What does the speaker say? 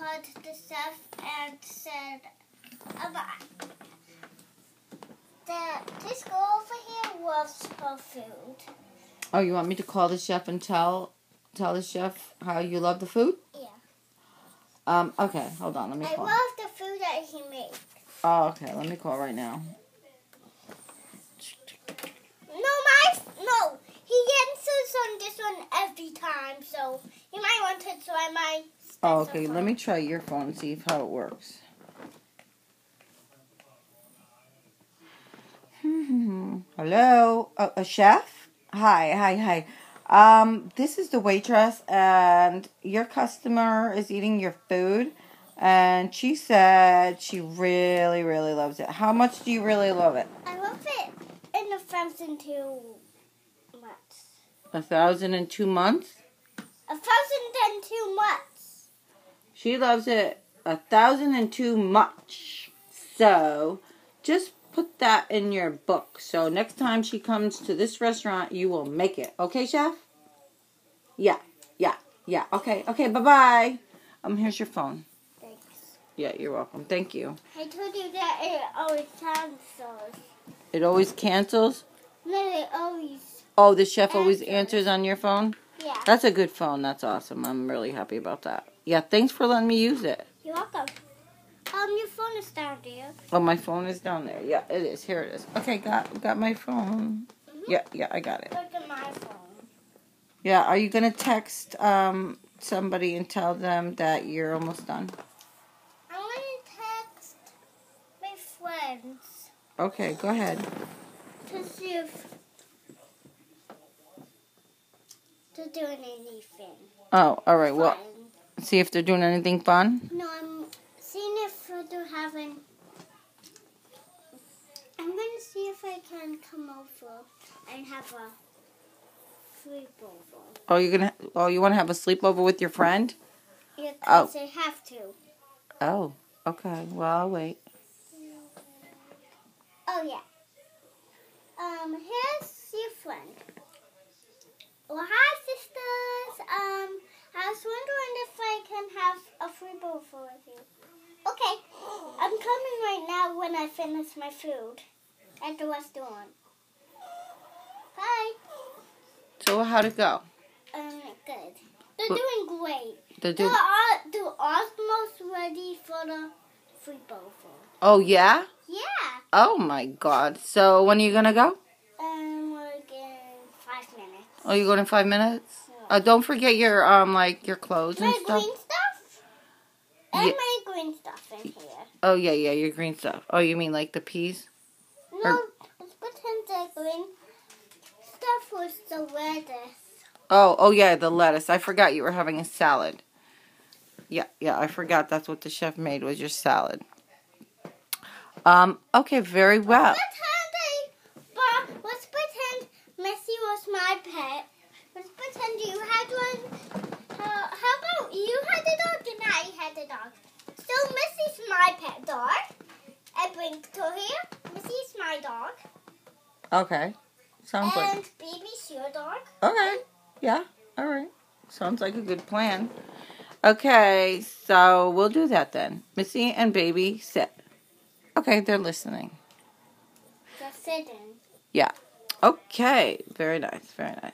called the chef and said about that this girl over here loves her food. Oh, you want me to call the chef and tell tell the chef how you love the food? Yeah. Um. Okay. Hold on. Let me I call. love the food that he makes. Oh, okay. Let me call right now. No, my no. He answers on this one every time, so you might want to try my. Oh, okay. Let me try your phone and see if how it works. Hello, a, a chef. Hi, hi, hi. Um, this is the waitress, and your customer is eating your food, and she said she really, really loves it. How much do you really love it? I love it in a thousand two months. A thousand and two months. A thousand and two months. She loves it a thousand and too much. So just put that in your book. So next time she comes to this restaurant, you will make it. Okay, chef? Yeah, yeah, yeah. Okay, okay, bye bye. Um, here's your phone. Thanks. Yeah, you're welcome. Thank you. I told you that it always so. It always cancels. No, it always. Oh, the chef always Answers. answers on your phone? Yeah. That's a good phone. That's awesome. I'm really happy about that. Yeah, thanks for letting me use it. You're welcome. Um, your phone is down there. Oh, my phone is down there. Yeah, it is. Here it is. Okay, got got my phone. Yeah, yeah, I got it. Look at my phone. Yeah, are you gonna text um somebody and tell them that you're almost done? I want to text my friends Okay, go ahead. to see if they're doing anything. Oh, all right. Well, fun. See if they're doing anything fun. No, I'm seeing if they're having. I'm gonna see if I can come over and have a sleepover. Oh, you're gonna. Oh, you want to have a sleepover with your friend? Yeah, 'cause I have to. Oh, okay. Well, I'll wait. Oh yeah. Um, here's your friend. Well, hi sisters. Um, I was wondering if I can have a sleepover with you. Okay, I'm coming right now when I finish my food at the restaurant. Bye. So how'd it go? Um, good. They're What- doing great. They're They're, doing. all, they're almost ready for the sleepover. Oh yeah. Yeah. Oh my God. So when are you gonna go? Um, we're five minutes. Oh, you going in five minutes? Uh, don't forget your um like your clothes and stuff. My green stuff? And Yeah. my green stuff in here. Oh yeah, yeah, your green stuff. Oh, you mean like the peas? No, Or- let's pretend the green stuff was the lettuce. Oh, oh yeah, the lettuce. I forgot you were having a salad. Yeah, yeah, I forgot that's what the chef made was your salad. Um, okay, very well. Pretend I, but let's pretend Missy was my pet. Let's pretend you had one. Uh, how about you had the dog and I had the dog? So Missy's my pet dog. I here. Missy's my dog. Okay. Sounds like and baby's your dog. Okay. Yeah. All right. Sounds like a good plan. Okay, so we'll do that then. Missy and baby sit. Okay, they're listening. Just sitting. Yeah. Okay, very nice, very nice.